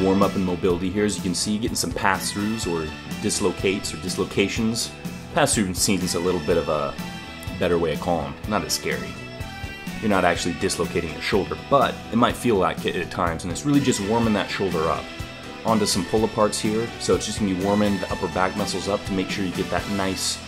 Warm up and mobility here, as you can see, getting some pass throughs or dislocates or dislocations. Pass through seems a little bit of a better way of calling, not as scary. You're not actually dislocating your shoulder, but it might feel like it at times, and it's really just warming that shoulder up. Onto some pull aparts here, so it's just gonna be warming the upper back muscles up to make sure you get that nice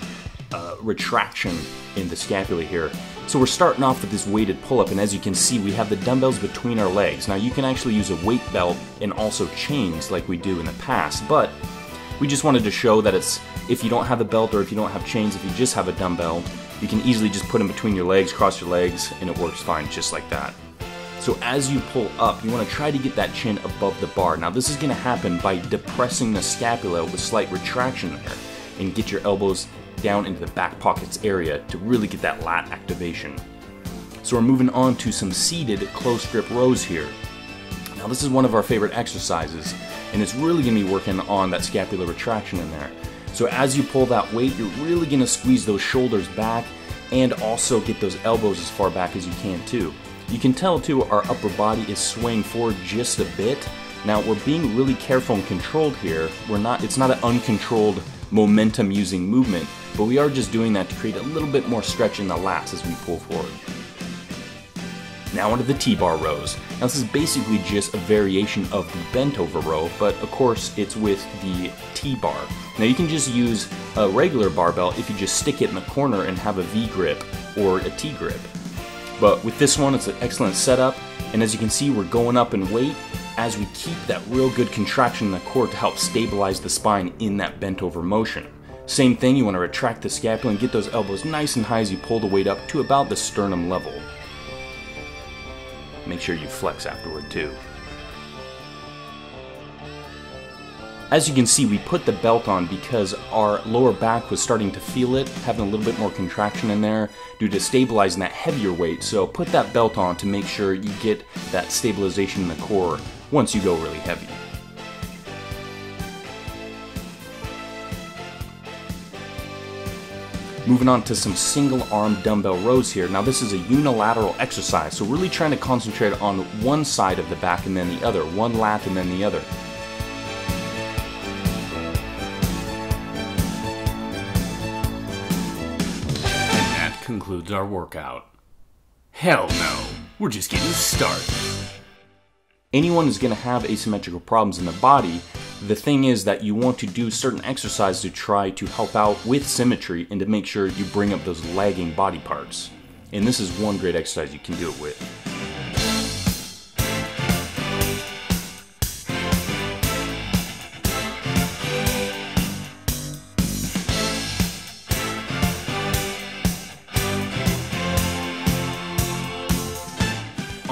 uh, retraction in the scapula here. So we're starting off with this weighted pull-up, and as you can see, we have the dumbbells between our legs. Now you can actually use a weight belt and also chains like we do in the past, but we just wanted to show that it's if you don't have a belt or if you don't have chains, if you just have a dumbbell, you can easily just put them between your legs, cross your legs, and it works fine just like that. So as you pull up, you want to try to get that chin above the bar. Now this is going to happen by depressing the scapula with slight retraction there and get your elbows down into the back pockets area to really get that lat activation. So we're moving on to some seated close grip rows here. Now this is one of our favorite exercises and it's really going to be working on that scapular retraction in there. So as you pull that weight, you're really going to squeeze those shoulders back and also get those elbows as far back as you can too. You can tell too our upper body is swaying forward just a bit. Now we're being really careful and controlled here. We're not it's not an uncontrolled momentum using movement, but we are just doing that to create a little bit more stretch in the lats as we pull forward. Now onto the T-bar rows. Now this is basically just a variation of the bent over row, but of course it's with the T-bar. Now you can just use a regular barbell if you just stick it in the corner and have a V grip or a T grip. But with this one, it's an excellent setup, and as you can see, we're going up in weight as we keep that real good contraction in the core to help stabilize the spine in that bent over motion. Same thing, you want to retract the scapula and get those elbows nice and high as you pull the weight up to about the sternum level. Make sure you flex afterward too. As you can see, we put the belt on because our lower back was starting to feel it, having a little bit more contraction in there due to stabilizing that heavier weight. So put that belt on to make sure you get that stabilization in the core once you go really heavy. Moving on to some single arm dumbbell rows here. Now this is a unilateral exercise, so really trying to concentrate on one side of the back and then the other, one lat and then the other. Concludes our workout. Hell no, we're just getting started. Anyone is going to have asymmetrical problems in the body. The thing is that you want to do certain exercises to try to help out with symmetry and to make sure you bring up those lagging body parts. And this is one great exercise you can do it with.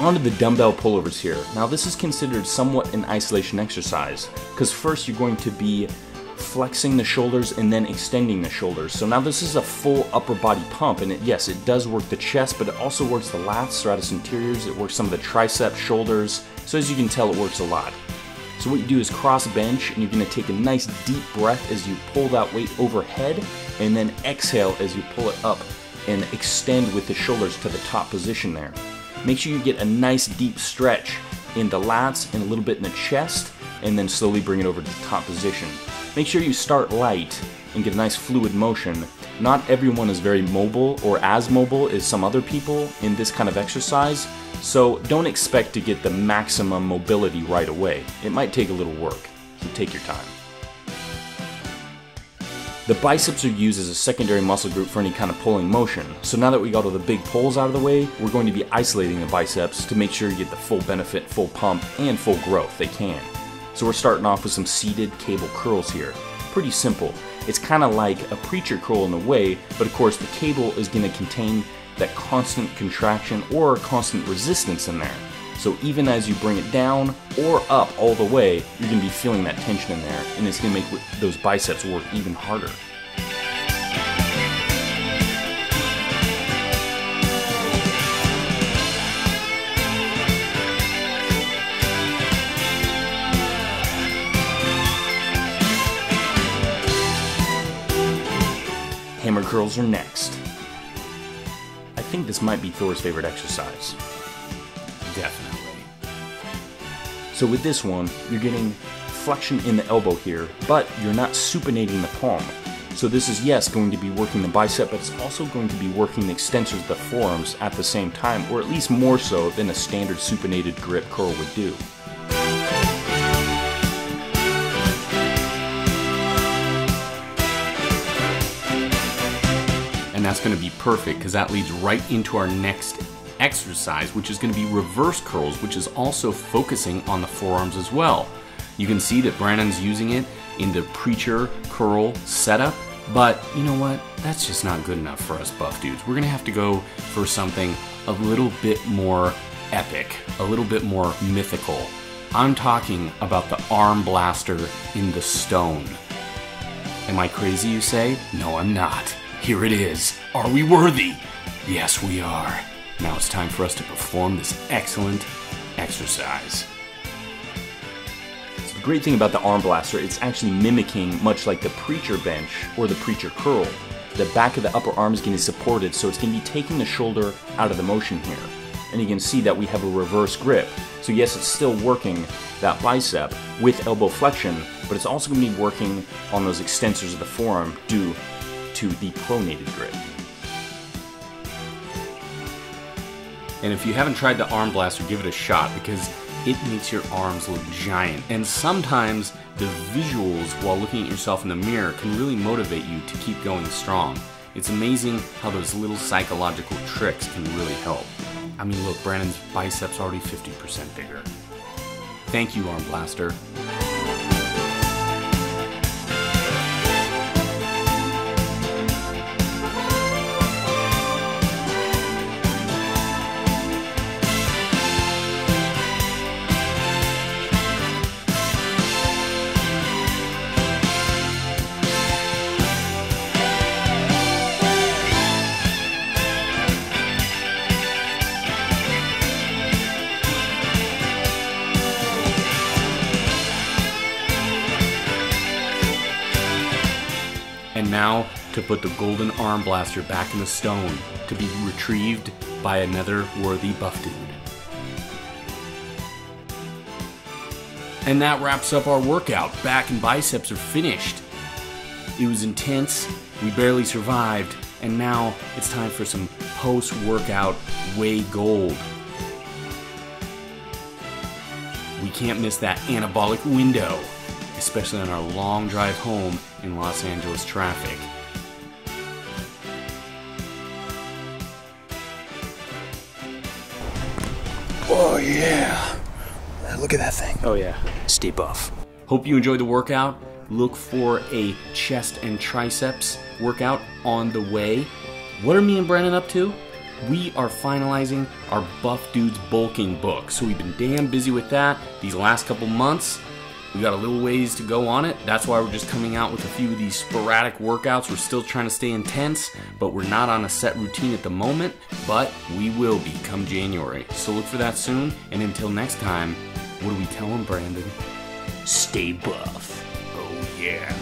Onto the dumbbell pullovers here. Now this is considered somewhat an isolation exercise because first you're going to be flexing the shoulders and then extending the shoulders. So now this is a full upper body pump and it, yes, it does work the chest, but it also works the lats, serratus anteriors, it works some of the triceps, shoulders. So as you can tell, it works a lot. So what you do is cross bench and you're gonna take a nice deep breath as you pull that weight overhead and then exhale as you pull it up and extend with the shoulders to the top position there. Make sure you get a nice deep stretch in the lats and a little bit in the chest, and then slowly bring it over to the top position. Make sure you start light and get a nice fluid motion. Not everyone is very mobile or as mobile as some other people in this kind of exercise, so don't expect to get the maximum mobility right away. It might take a little work, so take your time. The biceps are used as a secondary muscle group for any kind of pulling motion. So now that we got all the big pulls out of the way, we're going to be isolating the biceps to make sure you get the full benefit, full pump, and full growth they can. So we're starting off with some seated cable curls here. Pretty simple. It's kind of like a preacher curl in a way, but of course the cable is going to contain that constant contraction or constant resistance in there. So even as you bring it down or up all the way, you're to be feeling that tension in there, and it's to make those biceps work even harder. Hammer curls are next. I think this might be Thor's favorite exercise. Definitely. So with this one, you're getting flexion in the elbow here, but you're not supinating the palm. So this is, yes, going to be working the bicep, but it's also going to be working the extensors of the forearms at the same time, or at least more so than a standard supinated grip curl would do. And that's going to be perfect because that leads right into our next exercise, which is going to be reverse curls, which is also focusing on the forearms as well. You can see that Brandon's using it in the preacher curl setup, but you know what? That's just not good enough for us buff dudes. We're going to have to go for something a little bit more epic, a little bit more mythical. I'm talking about the arm blaster in the stone. Am I crazy, you say? No, I'm not. Here it is. Are we worthy? Yes, we are. Now it's time for us to perform this excellent exercise. So the great thing about the arm blaster, it's actually mimicking much like the preacher bench or the preacher curl. The back of the upper arm is getting supported, so it's going to be taking the shoulder out of the motion here. And you can see that we have a reverse grip. So yes, it's still working that bicep with elbow flexion, but it's also going to be working on those extensors of the forearm due to the pronated grip. And if you haven't tried the arm blaster, give it a shot because it makes your arms look giant. And sometimes the visuals while looking at yourself in the mirror can really motivate you to keep going strong. It's amazing how those little psychological tricks can really help. I mean, look, Brandon's biceps already 50% bigger. Thank you, Arm Blaster. Now to put the golden arm blaster back in the stone to be retrieved by another worthy buff dude. And that wraps up our workout. Back and biceps are finished. It was intense, we barely survived, and now it's time for some post workout whey gold. We can't miss that anabolic window, especially on our long drive home in Los Angeles traffic. Oh yeah. Uh, look at that thing. Oh yeah. Stay buff. Hope you enjoyed the workout. Look for a chest and triceps workout on the way. What are me and Brandon up to? We are finalizing our Buff Dudes bulking book. So we've been damn busy with that these last couple months. We got a little ways to go on it. That's why we're just coming out with a few of these sporadic workouts. We're still trying to stay intense, but we're not on a set routine at the moment. But we will be come January. So look for that soon. And until next time, what do we tell them, Brandon? Stay buff. Oh, yeah.